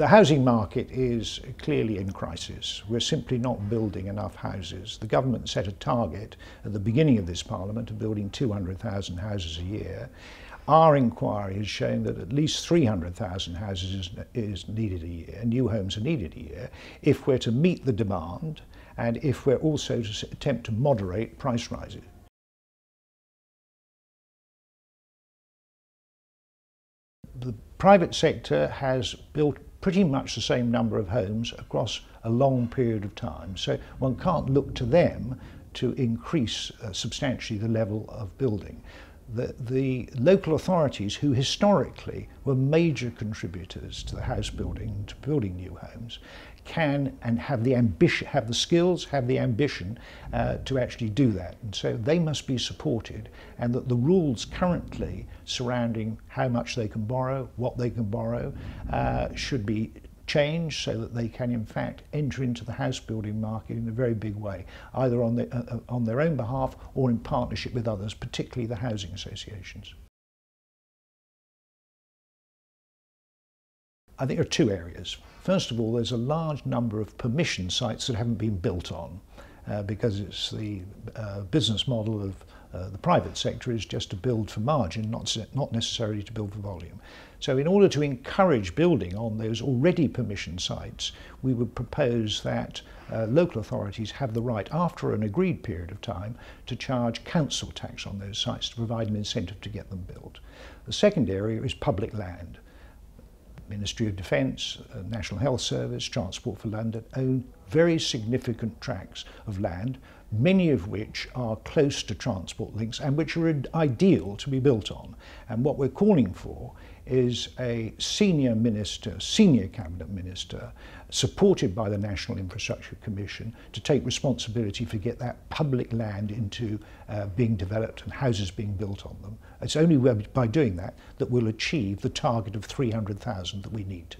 The housing market is clearly in crisis. We're simply not building enough houses. The government set a target at the beginning of this parliament of building 200,000 houses a year. Our inquiry has shown that at least 300,000 houses is, is needed a year, new homes are needed a year, if we're to meet the demand and if we're also to attempt to moderate price rises. The private sector has built pretty much the same number of homes across a long period of time. So one can't look to them to increase uh, substantially the level of building. The, the local authorities, who historically were major contributors to the house building, to building new homes, can and have the ambition, have the skills, have the ambition uh, to actually do that. And so they must be supported and that the rules currently surrounding how much they can borrow, what they can borrow, uh, should be changed so that they can in fact enter into the house building market in a very big way, either on, the, uh, uh on their own behalf or in partnership with others, particularly the housing associations. I think there are two areas. First of all, there's a large number of permission sites that haven't been built on uh, because it's the uh, business model of Uh, the private sector is just to build for margin, not, not necessarily to build for volume. So in order to encourage building on those already permissioned sites, we would propose that uh, local authorities have the right, after an agreed period of time, to charge council tax on those sites to provide an incentive to get them built. The second area is public land. Ministry of Defence, uh, National Health Service, Transport for London own very significant tracts of land many of which are close to transport links and which are ideal to be built on. And what we're calling for is a senior minister, senior cabinet minister, supported by the National Infrastructure Commission to take responsibility for get that public land into uh, being developed and houses being built on them. It's only by doing that that we'll achieve the target of 300,000 that we need to.